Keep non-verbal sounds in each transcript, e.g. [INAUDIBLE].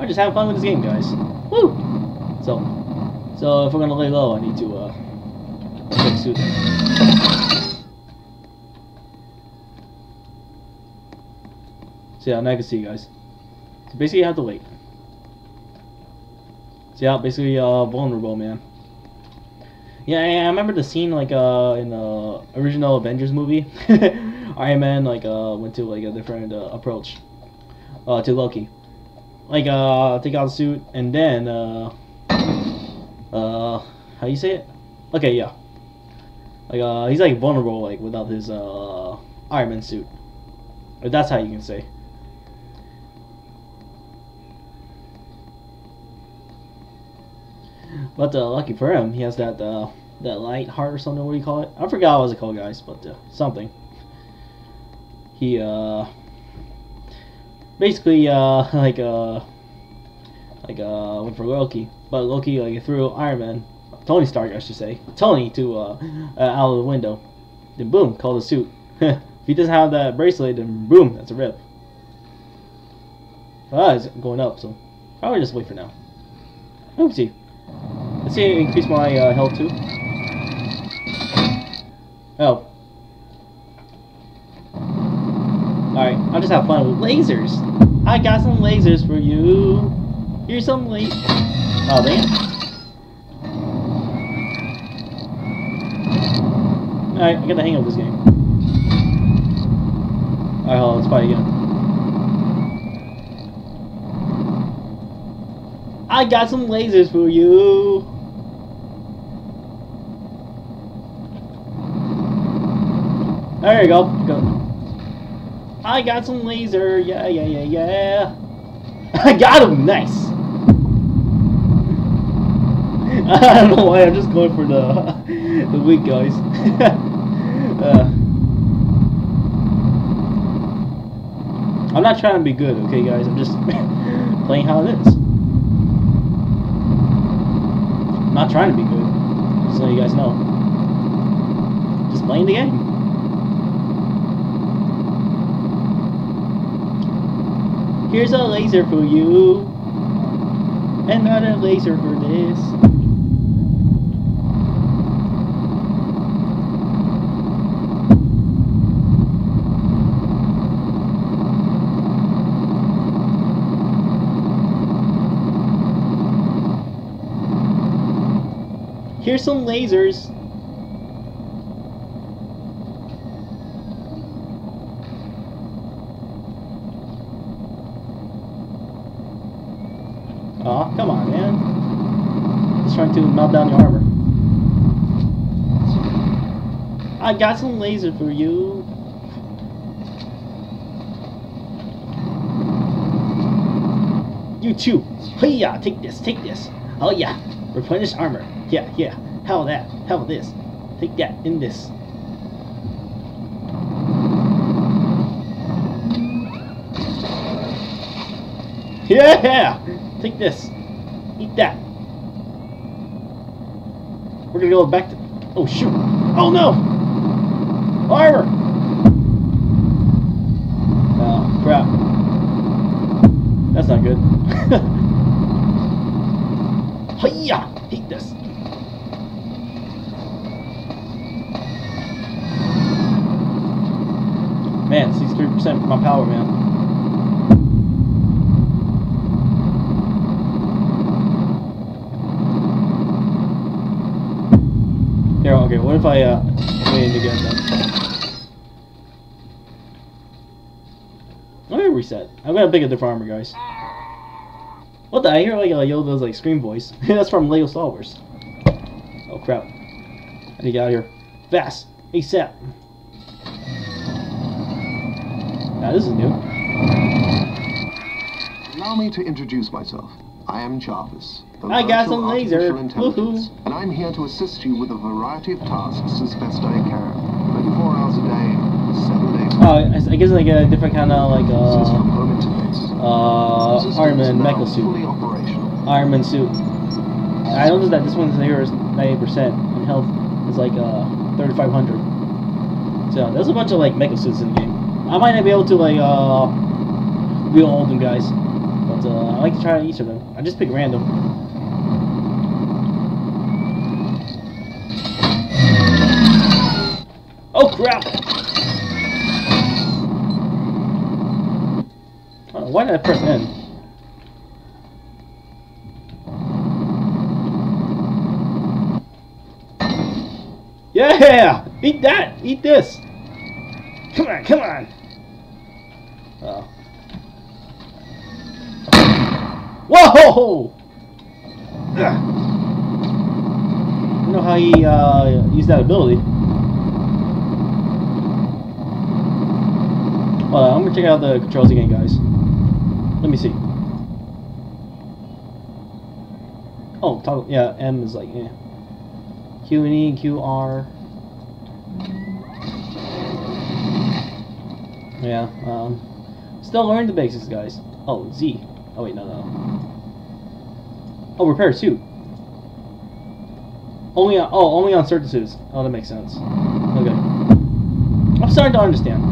I'm just having fun with this game, guys. Woo! So, so if we're gonna lay low, I need to uh, suit. So yeah, now I can see you guys. So basically, you have to wait. So yeah, basically, uh, vulnerable, man. Yeah, I I remember the scene like uh in the original Avengers movie. [LAUGHS] Iron Man like uh went to like a different uh, approach uh to Loki. Like uh take out the suit and then uh uh how you say it? Okay, yeah. Like uh he's like vulnerable like without his uh Iron Man suit. If that's how you can say. But uh, lucky for him, he has that uh, that light heart or something. What do you call it? I forgot what it's called, guys. But uh, something. He uh basically uh [LAUGHS] like uh like uh went for Loki, but Loki like threw Iron Man, Tony Stark, I should say, Tony to uh, uh out of the window. Then boom, called the suit. [LAUGHS] if he doesn't have that bracelet, then boom, that's a rip. Ah, it's going up, so probably just wait for now. See. Let's see, increase my uh, health too. Oh. Alright, I'll just have fun with lasers. I got some lasers for you. Here's some la- Oh, damn. Alright, I got the hang of this game. Alright, hold on, let's fight again. I got some lasers for you. There you go. Go. I got some laser. Yeah, yeah, yeah, yeah. [LAUGHS] I got him. Nice. [LAUGHS] I don't know why. I'm just going for the [LAUGHS] the weak guys. uh, I'm not trying to be good, okay, guys. I'm just playing how it is. I'm not trying to be good. Just so you guys know. Just playing the game. Here's a laser for you. Another laser for this. Here's some lasers. Aw, come on, man. Melt down your armor. I got some laser for you. You too. Hey yeah, take this, take this. Oh yeah, replenish armor. Yeah, yeah. How that? How this? Take that in this. Yeah! Take this. Eat that. We're gonna go back to. Oh shoot! Oh no! Armor! Oh crap. That's not good. [LAUGHS] Hiya! Eat this. Man, 63% of my power, man. Here, okay, what if I, uh, again then? I'm gonna reset. I'm gonna pick up the farmer, guys. What the? I hear like a Yoda's like scream voice. [LAUGHS] That's from Lego Wars. Oh crap. I need to get out of here. Fast! ASAP! Now this is new. Allow me to introduce myself. I am Jarvis, the I got some laser. intelligence, and I'm here to assist you with a variety of tasks as best I can. 24 hours a day, 7 days a Oh, I I guess like a different kind of like uh, uh, Iron Man mecha suit. Iron Man suit. I noticed that this one's here is 90% and health is like uh 3500. So there's a bunch of like mecha suits in the game. I might not be able to like uh be all of them guys, but uh, I like to try each of them. I just pick random. Oh crap! Oh, why did I press N? Yeah! Eat that! Eat this! Come on, come on! Oh. Whoa! I don't know how he uh, used that ability. Well, I'm gonna check out the controls again, guys. Let me see. Oh, toggle. Yeah, M is like, yeah. Q and E, Q R. Yeah, um, still learning the basics, guys. Oh, Z. Oh wait, no, no. Oh, repair suit. Only on, oh, only on surfaces. Oh, that makes sense. Okay. I'm starting to understand.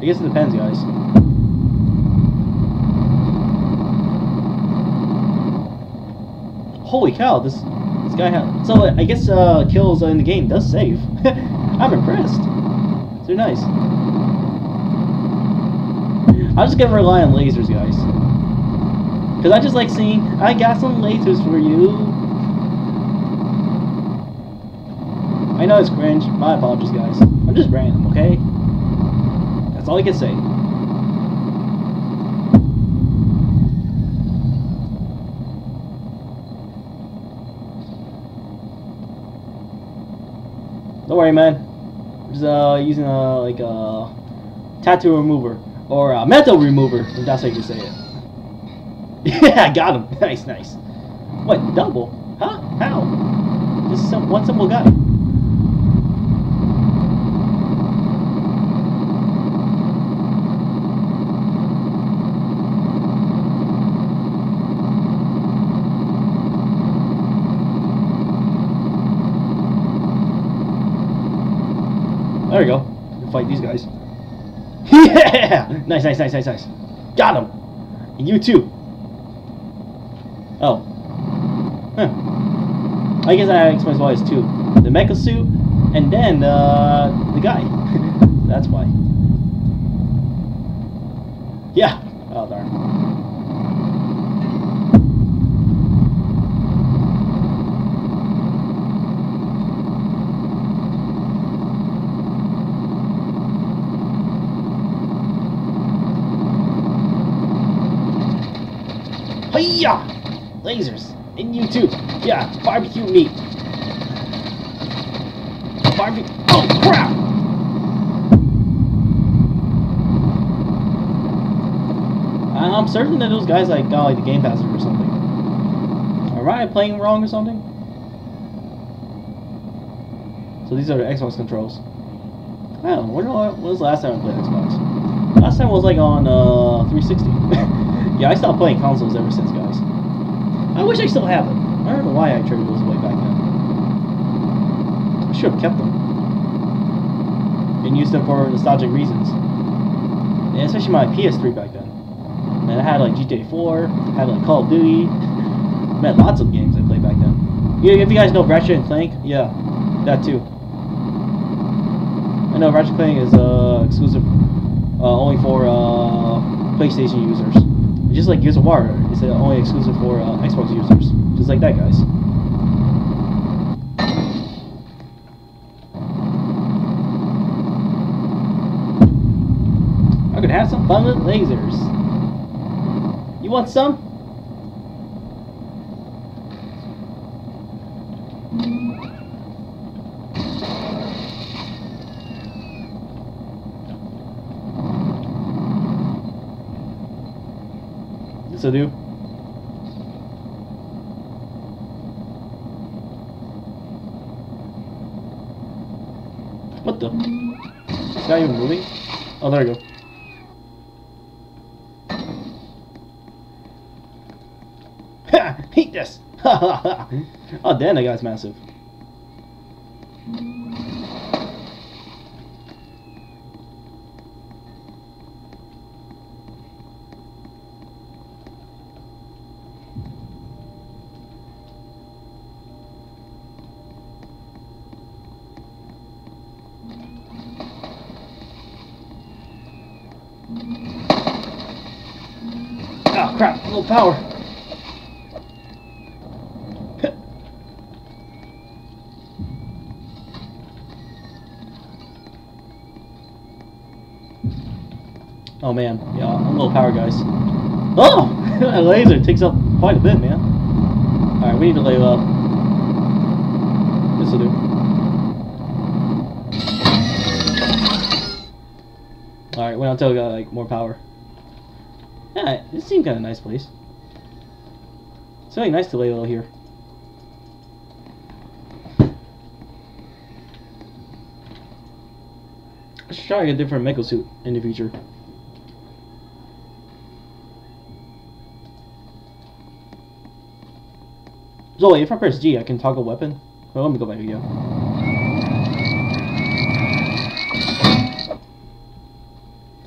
I guess it depends, guys. Holy cow, this this guy has... So, I guess uh, kills in the game does save. [LAUGHS] I'm impressed. They're nice. I'm just gonna rely on lasers, guys. Because I just like seeing, I got some lasers for you. I know it's cringe. My apologies, guys. I'm just random, okay? That's all I can say. Don't worry, man. I'm just uh, using a like a tattoo remover or a metal remover, if that's how you say it. yeah, [LAUGHS] I got him. [LAUGHS] Nice, nice. What double? Huh? How? Just some one simple guy. There we go. Fight these guys. [LAUGHS] yeah! Nice, nice, nice, nice, nice. Got him. And you too. Oh. Huh. I guess that explains why it's two. The mecha suit, and then uh, the guy. [LAUGHS] That's why. Yeah. Oh darn. Hiya! Lasers! And you too! Yeah, barbecue meat! Barbecue. Oh crap! I- I'm certain that those guys like got like the Game Pass or something. Am I playing wrong or something? So these are the Xbox controls. I don't know. When was the last time I played Xbox? Last time was like on uh, 360. [LAUGHS] yeah, I stopped playing consoles ever since, guys. I wish I still have them. I don't know why I traded those away back then. I should have kept them. And used them for nostalgic reasons. Especially my PS3 back then. And I had like GTA 4, had like Call of Duty. [LAUGHS] Had lots of games I played back then. Yeah, if you guys know Ratchet and Clank, yeah, that too. I know Ratchet and Clank is uh, exclusive uh, only for uh, PlayStation users. Just like Gears of War, it's only exclusive for uh, Xbox users. Just like that, guys. I could have some fun with lasers. You want some? I do. What the? Is that even moving? Oh, there we go. Ha! Eat this! Ha ha ha! Oh, damn, that guy's massive. Little power. oh man, yeah, a little power guys. Oh! [LAUGHS] a laser takes up quite a bit, man. Alright, we need to lay low. This'll do. Alright, wait until we got like more power. Yeah, this seems kind of nice place. It's really nice to lay low here. I should try a different mecha suit in the future. So wait, if I press G, I can toggle weapon? Well, let me go back again.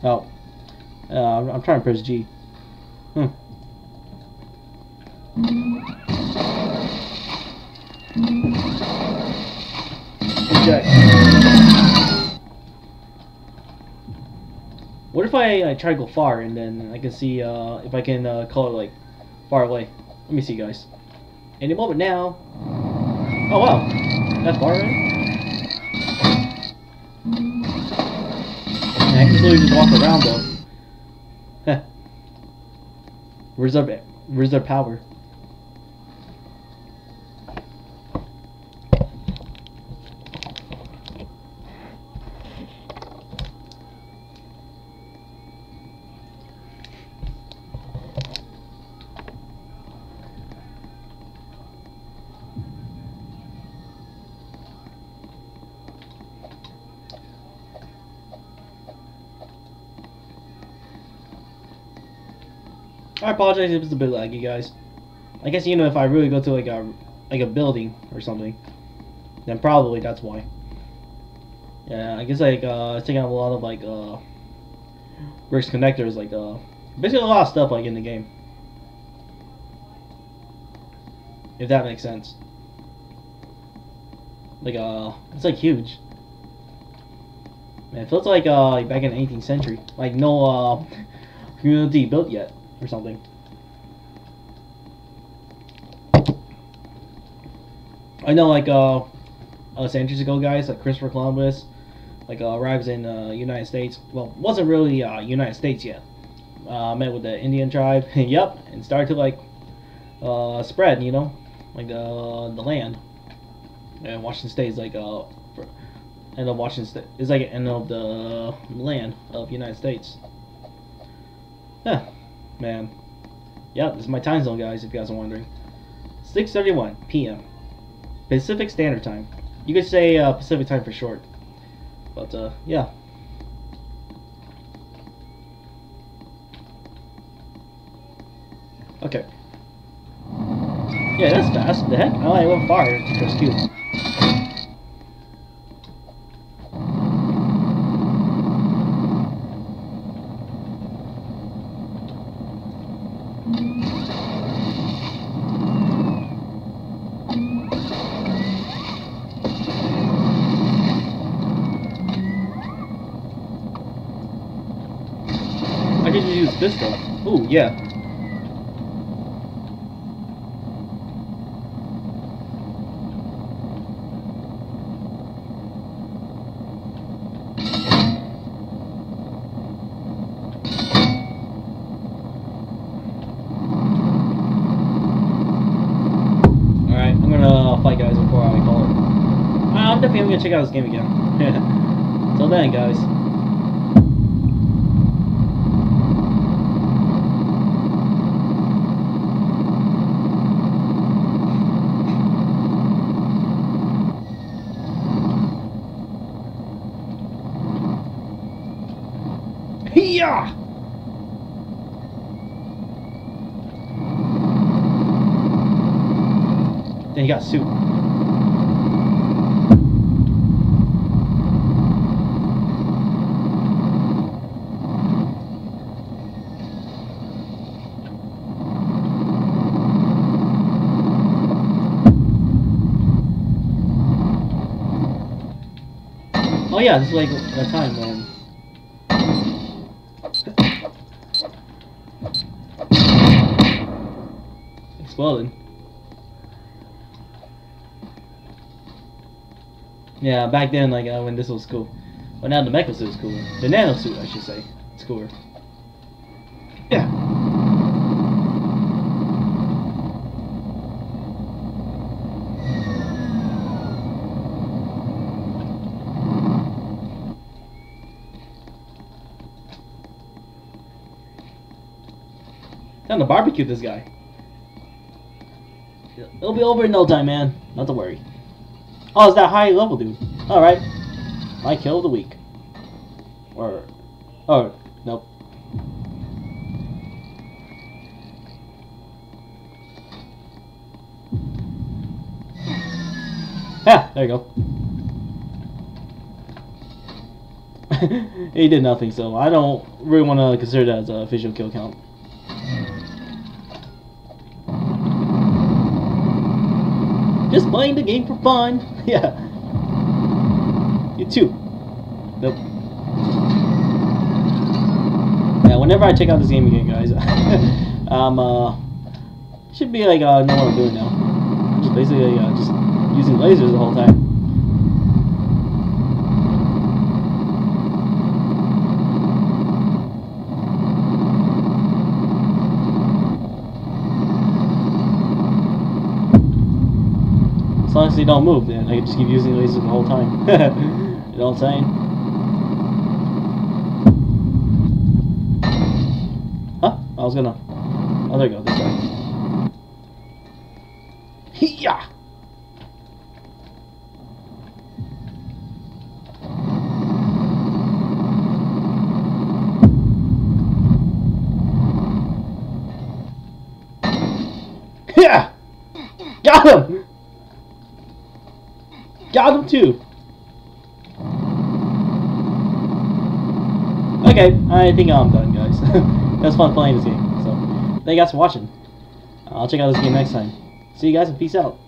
Oh. Uh, I'm trying to press G. I, try to go far and then I can see uh, if I can uh, call it like far away? Let me see, guys. Any moment now. Oh wow, that's far right? I can literally just walk around though. [LAUGHS] Where's their where's their power? I apologize if it's a bit laggy, guys. I guess you know if I really go to like a like a building or something, then probably that's why. Yeah, I guess like uh, it's taking up a lot of like uh, Rick's connectors, like uh, basically a lot of stuff like in the game. If that makes sense. Like uh, it's like huge. Man, it feels like uh, back in the 18th century. Like no uh, [LAUGHS] community built yet or something. I know, like, uh, uh, centuries ago, guys, like Christopher Columbus, like, uh, arrives in, uh, United States. Well, wasn't really, uh, United States yet. Uh, met with the Indian tribe, [LAUGHS] and yep, and started to, like, uh, spread, you know, like, uh, the land. And Washington State is, like, uh, end of Washington State, is like, end of the land of United States. Yeah man. Yep, this is my time zone, guys, if you guys are wondering. 6.31 p.m. Pacific Standard Time. You could say uh, Pacific Time for short. But, uh, yeah. Okay. Yeah, that's fast. The heck? Oh, I went far. Q. I this though. Ooh, yeah. Alright, I'm gonna fight guys before I call it. Uh, I'm definitely gonna check out this game again. [LAUGHS] Till then, guys. got soup. Oh yeah, this is like the time when exploded. Yeah, back then, like uh, when this was cool. But now the mecha suit is cool. The nano suit, I should say, it's cooler. Yeah. Time to barbecue this guy. It'll be over in no time, man. Not to worry. Oh, it's that high level dude. Alright. My kill of the week. Or... Oh, nope. Yeah, there you go. [LAUGHS] he did nothing, so I don't really want to consider that as a official kill count. Just playing the game for fun. [LAUGHS] yeah. You too. Nope. Yeah, whenever I check out this game again, guys, [LAUGHS] um, uh, should be like, uh, know what I'm doing now. Just basically, uh, just using lasers the whole time. As long as they don't move, then I can just keep using lasers the whole time. [LAUGHS] you know what I'm saying? Huh? I was gonna. Oh, there you go. This! Yeah! Got him! Got him too! Okay, I think I'm done, guys. [LAUGHS] was fun playing this game. So, thank you guys for watching. I'll check out this game next time. See you guys and peace out.